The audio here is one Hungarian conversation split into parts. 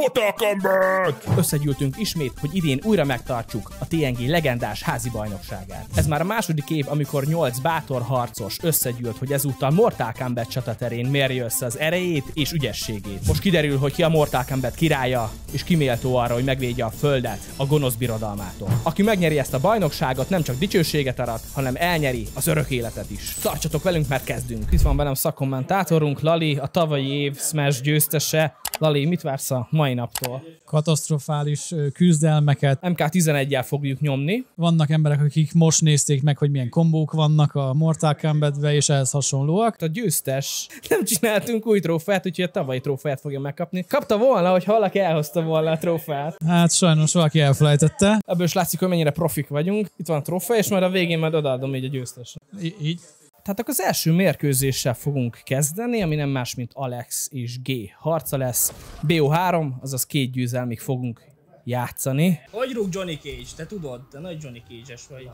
Mortal Kombat! Összegyűltünk ismét, hogy idén újra megtartsuk a TNG legendás házi bajnokságát. Ez már a második év, amikor 8 bátor harcos összegyűlt, hogy ezúttal Mortal Kombat csataterén mérje össze az erejét és ügyességét. Most kiderül, hogy ki a Mortal Kombat királya, és kiméltó arra, hogy megvédje a földet a gonosz birodalmától. Aki megnyeri ezt a bajnokságot, nem csak dicsőséget arat, hanem elnyeri az örök életet is. Tartsatok velünk, mert kezdünk. Itt van velem szakkommentátorunk, Lali, a tavalyi év Smash győztese. Lali, mit vársz a mai naptól? katasztrofális küzdelmeket. MK11-jel fogjuk nyomni. Vannak emberek, akik most nézték meg, hogy milyen kombók vannak a Mortal Kombatbe, és ehhez hasonlóak. A győztes nem csináltunk új trófeát, úgyhogy a tavalyi trófeát fogja megkapni. Kapta volna, hogy valaki elhozta volna a trófeát. Hát sajnos valaki elfelejtette. Ebből is látszik, hogy mennyire profik vagyunk. Itt van a trófea, és majd a végén majd odaadom így a győztesre. I- így. Tehát akkor az első mérkőzéssel fogunk kezdeni, ami nem más, mint Alex és G harca lesz. BO3, azaz két győzelmig fogunk játszani. Hogy rúg Johnny Cage? Te tudod, te nagy Johnny Cage-es vagy.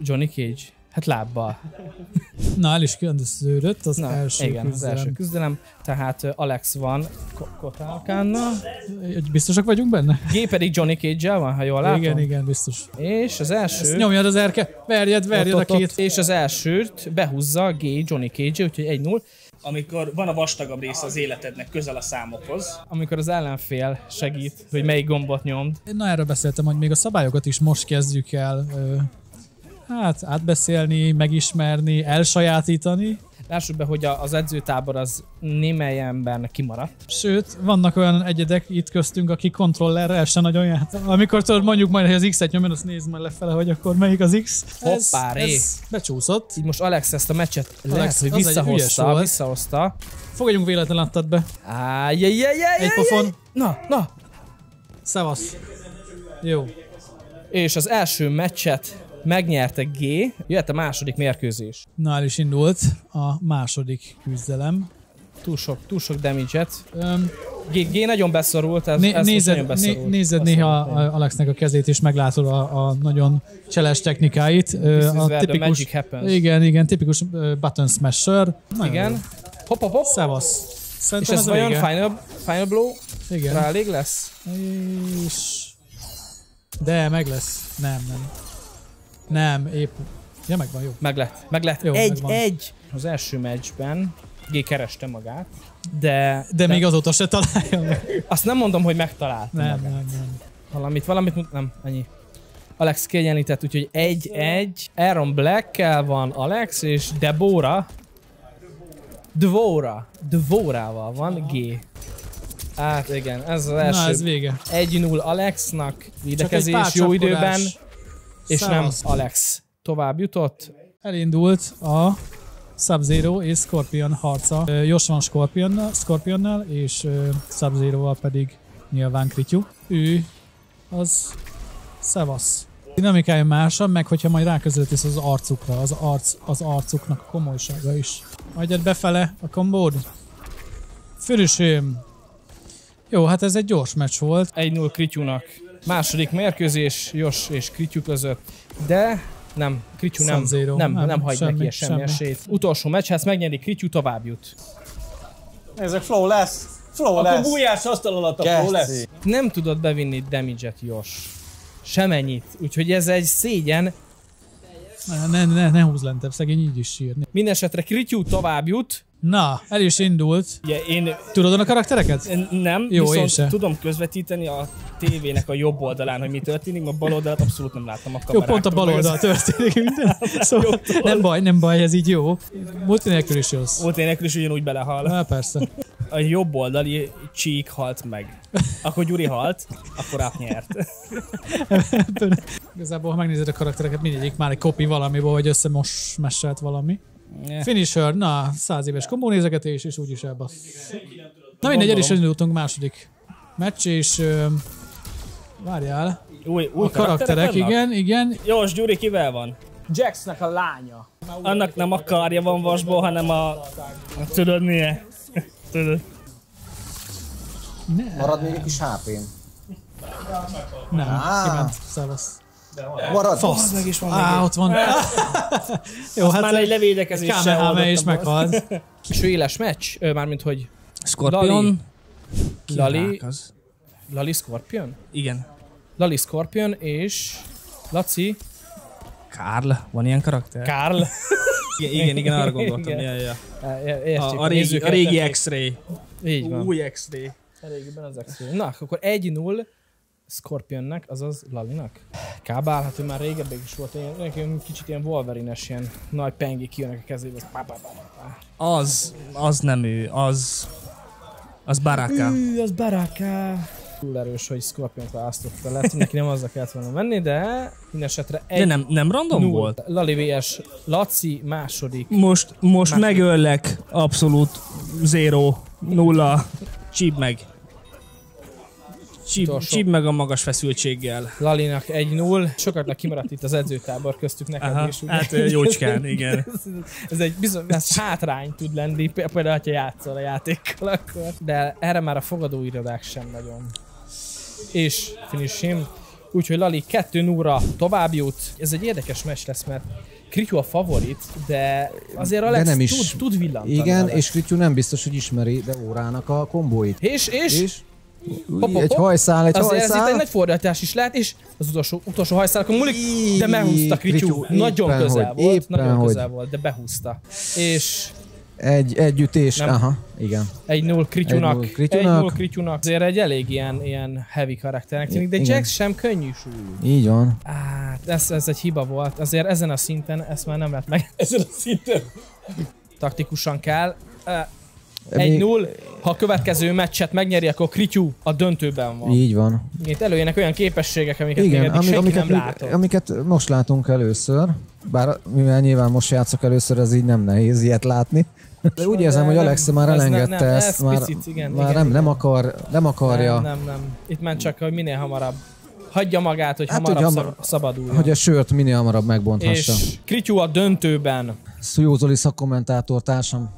Johnny Cage? Hát lábbal. Na, el is kezdődött az Na, első igen, az küzdelem. első küzdelem. Tehát ö, Alex van Ko- Kotálkánnal, Biztosak vagyunk benne? G pedig Johnny Cage-el van, ha jól látom. Igen, igen, biztos. És az első... Ezt nyomjad az erke, verjed, verjed ott, a ott, ott, két. és az elsőt behúzza G Johnny Cage, úgyhogy 1-0. Amikor van a vastagabb része az életednek közel a számokhoz, Amikor az ellenfél segít, hogy melyik gombot nyomd. Na, erről beszéltem, hogy még a szabályokat is most kezdjük el ö, Hát átbeszélni, megismerni, elsajátítani. Lássuk be, hogy az edzőtábor az némelyenben kimaradt. Sőt, vannak olyan egyedek itt köztünk, aki kontrollerrel se nagyon játszanak. Amikor tudod, mondjuk majd, hogy az X-et nyomjon, azt nézd majd lefele, hogy akkor melyik az X. Hoppá, ez, ez becsúszott. Így most Alex ezt a meccset Alex, lehet, hogy visszahozta, visszahozta. Fogadjunk véletlen adtad be. Ájjajjajjajjajjaj. Egy pofon. Na, na. Szevasz. Jó. És az első meccset megnyerte G, jöhet a második mérkőzés. Na, el is indult a második küzdelem. Túl sok, túl sok damage-et. Öm, G, G nagyon beszorult, ez, né- ez nézed, nagyon né- beszorult. nézed Beszorult, néha a Alexnek a kezét, és meglátod a, a nagyon cseles technikáit. This a happens. Igen, igen, tipikus button smasher. Nagyon Igen. Hopp, hopp, hopp. Szevasz. És Szerintem ez ez, vége. final, final blow? Igen. Rá elég lesz? És... De, meg lesz. Nem, nem. Nem, épp... Ja, megvan, jó. Meg lett, meg lett. Jó, egy, megvan. egy. Az első meccsben G kereste magát, de, De, még azóta se találja meg. azt nem mondom, hogy megtalálta Nem, magát. nem, nem. Valamit, valamit, mut- nem, ennyi. Alex kiegyenlített, úgyhogy egy-egy. Aaron Black-kel van Alex, és Debora. Dvora. Dvorával van G. Hát igen, ez az első. Na, ez vége. 1-0 Alexnak, Csak egy védekezés pár jó időben, és nem. Alex tovább jutott. Elindult a Sub-Zero és Scorpion harca. Josh van Scorpionnal, Scorpionnal és Sub-Zero-val pedig nyilván Krityu. Ő az Szevasz. Dinamikája másabb, meg hogyha majd ráközelítesz az arcukra, az, arc, az arcuknak a komolysága is. Hagyjad befele a kombód. Fürösöm. Jó, hát ez egy gyors meccs volt. 1-0 Krityunak. Második mérkőzés Jos és Krityu között, de nem, Krityu nem, nem, nem, Nem, hagy semmi, neki semmi, semmi. esélyt. Utolsó meccs, ha ezt megnyeri Krityu, tovább jut. Ezek flow lesz. Flow akkor lesz. bújás asztal alatt a flow lesz. Nem tudod bevinni damage-et Jos. Semennyit. Úgyhogy ez egy szégyen. Ne, ne, ne, ne húzz lentebb, szegény így is sírni. Mindenesetre Krityu tovább jut. Na, el is indult. Ugye én Tudod a karaktereket? én nem, Jó, én viszont se. tudom közvetíteni a tévének a jobb oldalán, hogy mi történik, a bal oldalt abszolút nem láttam a Jó, pont a bal oldal történik minden. Szóval nem baj, nem baj, ez így jó. Multi nélkül is jössz. Volt énekül is ugyanúgy belehal. Na, persze. A jobb oldali csík halt meg. Akkor Gyuri halt, akkor átnyert. Igazából, ha megnézed a karaktereket, mindegyik már egy kopi valamiból, vagy összemosmeselt valami. Yeah. Finisher, na, száz éves kombónézegetés, és úgyis elbasz. Na mindegy, el is indultunk második meccs, és ö, várjál, Új, új a karakterek, igen, igen, Jós, Gyuri kivel van? Jaxnek a lánya. Annak nem a karja van vasból, hanem a... Tudod milyen? Tudod. Marad még egy kis HP-n. nem, kiment, szevasz. Marad. Fasz, meg is van Á, ott van. Jó, Hát hát már egy levédekezéssel Kamehame is meghalt. És éles meccs, mármint hogy Scorpion. Lali? Lali Scorpion? Igen. Lali Scorpion és Laci Karl, van ilyen karakter? Karl. igen, igen, igen, arra gondoltam. Igen. Ja, ja. Értjük, A, a, régi, a régi. X-ray. Így van. Új X-ray. A régiben az x Na, akkor 1-0 Scorpionnek, azaz Lalinak. Kábál, hát ő már régebben is volt, ilyen, nekem kicsit ilyen Wolverine-es, ilyen nagy pengi kijönnek a kezébe, az pá, pá, pá, pá. Az, az nem ő, az, az Baraka. Ű, az Baraka. Túl erős, hogy Scorpion-t választotta. Lehet, hogy neki nem azzal kellett volna menni, de minden esetre egy De nem, nem random null. volt? Lali vs. Laci második. Most, most Más- megöllek, abszolút zero, nulla, csíp meg. Csíp, csíp meg a magas feszültséggel. Lalinak 1-0. Sokaknak kimaradt itt az edzőtábor köztük neked Aha, is. ugye? hát jócskán, igen. ez, ez egy bizony, ez hátrány tud lenni, például, ha játszol a játékkal akkor. De erre már a fogadóirodák sem nagyon. És finish him. Úgyhogy Lali 2 0 tovább jut. Ez egy érdekes meccs lesz, mert Krityu a favorit, de azért Alex nem is. tud, tud villantani. Igen, vele. és Krityu nem biztos, hogy ismeri, de órának a kombóit. és, és, És Hopp, hopp, egy hopp. hajszál, egy Azért ez itt hajszál. egy nagy fordítás is lehet, és az utolsó, utolsó hajszálakon múlik, de behúzta. Krityu, Nagyon közel hogy, volt, nagyon hogy. közel volt, de behúzta. És Egy, egy ütés, Nem. aha, igen. 1-0 Krityunak. 1-0 Krityunak. 1-0 Krityunak. Azért egy elég ilyen, ilyen heavy karakternek tűnik, de Igen. Jax sem könnyű súlyú. Így van. Á, ez, ez egy hiba volt. Azért ezen a szinten ezt már nem lehet meg. Ezen a szinten. Taktikusan kell. Á, Még- 1-0. Ha a következő meccset megnyeri, akkor Krityu a döntőben van. Így van. Itt előjönnek olyan képességek, amiket még Igen, eddig ami, amiket, nem még- látott. amiket most látunk először, bár mivel nyilván most játszok először, ez így nem nehéz ilyet látni. De úgy érzem, hogy nem- Alex már elengedte nem, ezt, ez már, picit, igen, már igen, nem, igen. nem, akar, nem akarja, Nem, nem, nem. Itt már csak, hogy minél hamarabb hagyja magát, hogy Hát, hamarabb hogy hamar- szabaduljon. hogy a sört minél hamarabb megbonthassa. és Krityu a döntőben. Szújó Zoli szakkommentátor társam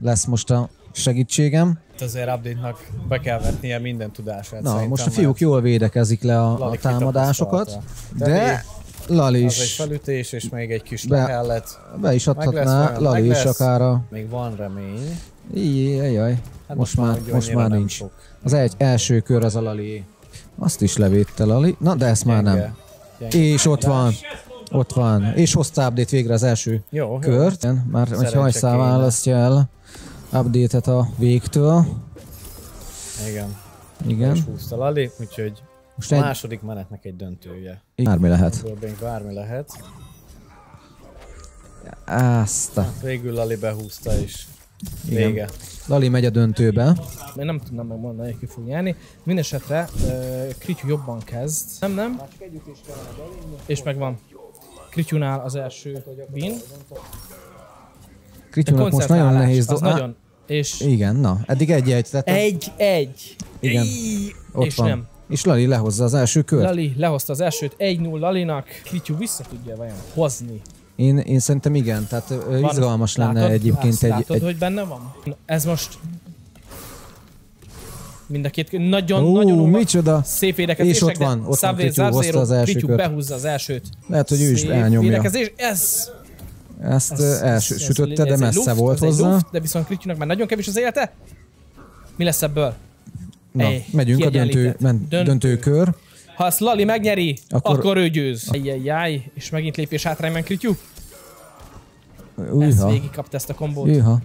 lesz most a segítségem. Itt azért update-nak be kell vetnie minden tudását Na, most a fiúk jól védekezik le a, a támadásokat, de Lali Az egy is felütés, és még egy kis Be- lehellet. be is adhatná, Lali is akár a... Még van remény. Jaj, Hát most már, most már nincs. sok. Az egy első kör az a Lali. Azt is levédte Lali. Na, de ezt már nem. Gyenge. Gyenge És ott van. Ott van. És hozta update végre az első Jó, jó. kört. Igen, Már Szerencse hajszál választja el update-et a végtől. Igen. Igen. És húzta Lali, úgyhogy Most a egy... második menetnek egy döntője. Bármi lehet. Ebből bármi lehet. Azt a... Végül Lali behúzta, Igen. vége. Lali megy a döntőbe. Én nem tudnám megmondani, hogy ki fog nyerni. Mindenesetre uh, Krityu jobban kezd. Nem, nem? És megvan. Krityunál az első win. De Krityúnak most nagyon nehéz az do- Á, nagyon. És Igen, na, eddig egy-egy. Tehát egy-egy. Igen. Ott és van. nem. És Lali lehozza az első kört. Lali lehozta az elsőt, 1-0 Lalinak. Krityu vissza tudja vajon hozni. Én, én szerintem igen, tehát Van- izgalmas lenne látod? egyébként Azt egy, Látod, egy... hogy benne van? Ez most mind a két nagyon, Ó, nagyon óva- micsoda! szép védekezések, És ott van, ott van Xavier Krityu, hozta az első kört. behúzza az elsőt. Lehet, hogy ő is elnyomja. Védekezés, ez, Ezt ez, ö, elsütötte, de messze luft, volt hozzá. Luft, de viszont Krityunak már nagyon kevés az élete. Mi lesz ebből? Na, Ej, megyünk a döntő, men, Döntő. döntőkör. Ha ezt Lali megnyeri, akkor, Akkor- ő győz. Ajjajjaj, és megint lépés hátrányban Krityu. Ez Újha, végigkapta ezt a kombót. újha.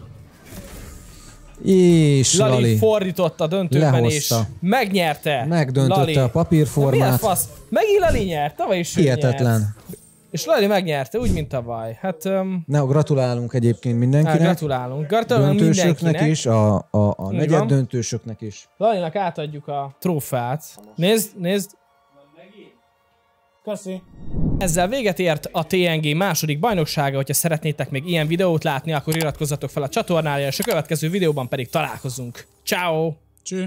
És Lali, Lali, fordított a döntőben és Lehozta. megnyerte. megdöntötte Lali. a Na, papírformát. fasz? Megint Lali nyert, tavaly is ő nyert. És Lali megnyerte, úgy, mint tavaly. Hát, um, Na, gratulálunk egyébként hát mindenkinek. gratulálunk. Gratulálunk Döntősöknek mindenkinek. is, a, a, a negyed döntősöknek is. Lalinak átadjuk a trófát. Nézd, nézd. Köszi. Ezzel véget ért a TNG második bajnoksága, hogyha szeretnétek még ilyen videót látni, akkor iratkozzatok fel a csatornára, és a következő videóban pedig találkozunk. Ciao. Cső.